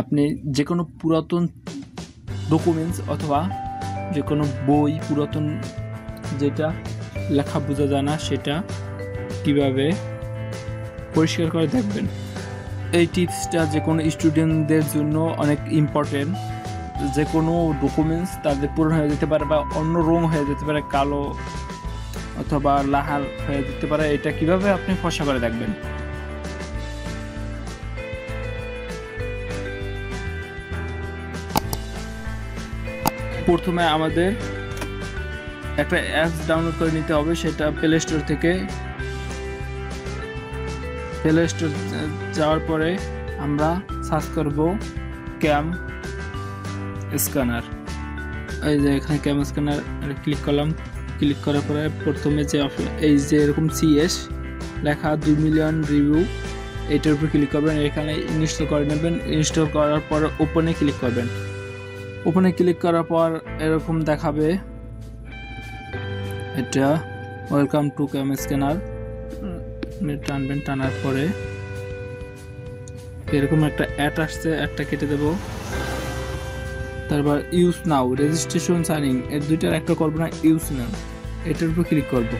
আপনি যে কোনো পুরাতন ডকুমেন্টস অথবা যে কোনো বই, পুরাতন যেটা লেখা বোঝা যায় না, সেটা কীভাবে পরিষ্কার করে দেখবেন। এই টিপসটা যে কোনো স্টুডেন্টদের জন্য অনেক ইম্পর্টেন্ট যে কোনো ডকুমেন্টস তাদের পূরণ হয়ে যেতে পারে বা অন্য রং হয়ে যেতে পারে, কালো অথবা লাহার হয়ে যেতে পারে, এটা কীভাবে আপনি ফসা করে দেখবেন। প্রথমে আমাদের একটা অ্যাপস ডাউনলোড করে নিতে হবে, সেটা প্লে স্টোর থেকে। প্লে স্টোর যাওয়ার পরে আমরা সার্চ করব ক্যাম স্ক্যানার এই যে এখানে ক্যাম স্ক্যানার ক্লিক করলাম। ক্লিক করার পরে প্রথমে যে এই যে এরকম সিএস লেখা দুই মিলিয়ন রিভিউ এটার উপর ক্লিক করবেন। এখানে ইনস্টল করে নেবেন। ইনস্টল করার পর ওপেনে ক্লিক করবেন। ওপেনে ক্লিক করার পর এরকম দেখাবে। এটা, ওয়েলকাম টু ক্যাম স্ক্যানার। টানবেন টানার পরে। এরকম একটা অ্যাড আসছে, অ্যাডটা কেটে দেব। তারপর ইউজ নাও রেজিস্ট্রেশন সাইনিং এর দুইটার একটা করব না ইউজ নাও এটার উপর ক্লিক করব।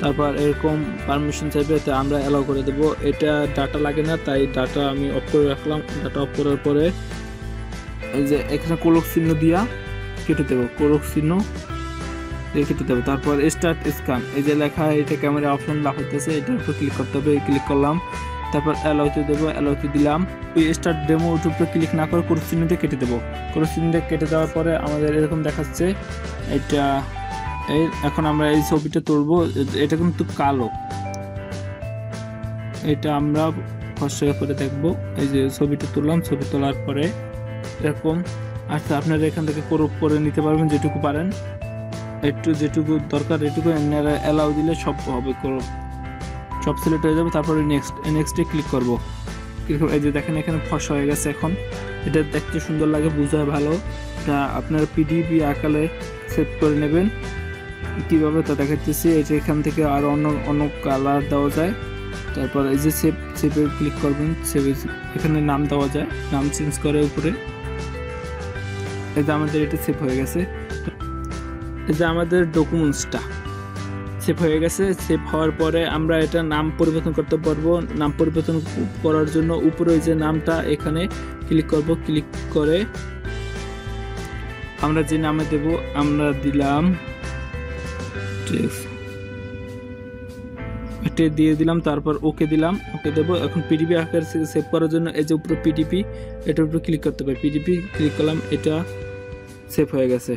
তারপর এরকম পারমিশন চাইবে, তো আমরা অ্যালাউ করে দেব। এটা ডাটা লাগে না, তাই ডাটা আমি অফ করে রাখলাম। ডাটা অফ করার পরে এই যে এখানে কোলক চিহ্ন দিয়া কেটে দেবো, কোলক চিহ্ন কেটে দেবো। তারপর স্টার্ট স্ক্যান এই যে লেখা, এটা ক্যামেরা অপশন লাফাইতেছে এটার উপর ক্লিক করতে হবে ক্লিক করলাম। তারপর অ্যালাউতে দেবো অ্যালাউতে দিলাম। ওই স্টার্ট ডেমো ওটার উপরে ক্লিক না করে কোরস চিহ্ন দিয়ে কেটে দেবো। কোরস চিহ্ন দিয়ে কেটে দেওয়ার পরে আমাদের এরকম দেখাচ্ছে, এটা এই এখন আমরা এই ছবিটা তুলবো, এটা কিন্তু কালো। এটা আমরা ফসল করে দেখব। এই যে ছবিটা তুললাম, ছবি তোলার পরে এরকম। আচ্ছা আপনারা এখান থেকে ক্রপ করে নিতে পারবেন যেটুকু পারেন। একটু যেটুকু দরকার এটুকু, আপনারা অ্যালাউ দিলে সব হবে ক্রপ সব সিলেক্ট হয়ে যাবে, তারপরে নেক্সট নেক্সটে ক্লিক করব। ক্লিক এই যে দেখেন, এখানে ফসা হয়ে গেছে এখন। এটা দেখতে সুন্দর লাগে, বোঝায় ভালো। এটা আপনারা পিডিবি আকারে সেভ করে নেবেন। কীভাবে তা দেখাচ্ছি এই যে এখান থেকে আর অন্য অন্য কালার দেওয়া যায়। তারপর এই যে সেভ সেভে ক্লিক করবেন সেভে এখানে নাম দেওয়া যায়, নাম চেঞ্জ করে উপরে। যে আমাদের এটা সেভ হয়ে গেছে। যে আমাদের ডকুমেন্টসটা সেভ হয়ে গেছে। সেভ হওয়ার পরে আমরা এটা নাম পরিবর্তন করতে পারব। নাম পরিবর্তন করার জন্য উপরে যে নামটা এখানে ক্লিক করব। ক্লিক করে আমরা যে নামে দেব, আমরা দিলাম এটা দিয়ে দিলাম, তারপর ওকে দিলাম। ওকে দেবো। এখন পিডিপি আকার সেভ করার জন্য এই যে উপরে পিডিপি এটার উপরে ক্লিক করতে হবে। পিডিপি ক্লিক করলাম, এটা সেভ হয়ে গেছে।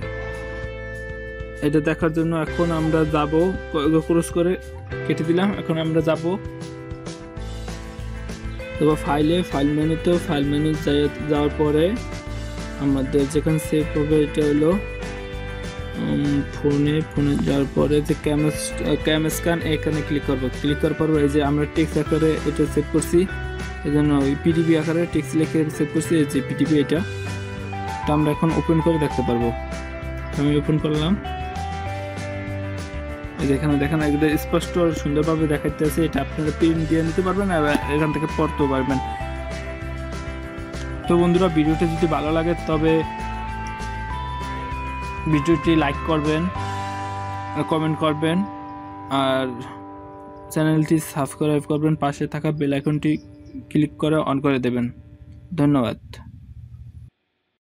এটা দেখার জন্য এখন আমরা যাব ক্রস করে কেটে দিলাম, এখন আমরা যাব তারপর ফাইলে ফাইল মেনুতে ফাইল মেনু যাওয়ার পরে আমাদের যেখানে সেভ হবে এটা হলো ফোনে ফোনে যাওয়ার পরে যে ক্যামেস ক্যাম স্ক্যান এখানে ক্লিক করব। ক্লিক করার পর এই যে আমরা টেক্সট আকারে এটা সেভ করছি এই জন্য পিডিবি আকারে টেক্সট লিখে সেভ করছি, এই যে পিডিবি এটা। এটা আমরা এখন ওপেন করে দেখতে পারব। আমি ওপেন করলাম। এখানে দেখেন একদম স্পষ্ট সুন্দরভাবে দেখাইতেছে এটা আপনারা প্রিন্ট দিয়ে নিতে পারবেন আর এখান থেকে পড়তেও পারবেন। তো বন্ধুরা, ভিডিওটা যদি ভালো লাগে, তবে ভিডিওটি লাইক করবেন কমেন্ট করবেন, আর চ্যানেলটি সাবস্ক্রাইব করবেন, পাশে থাকা বেল আইকনটি ক্লিক করে অন করে দেবেন। ধন্যবাদ।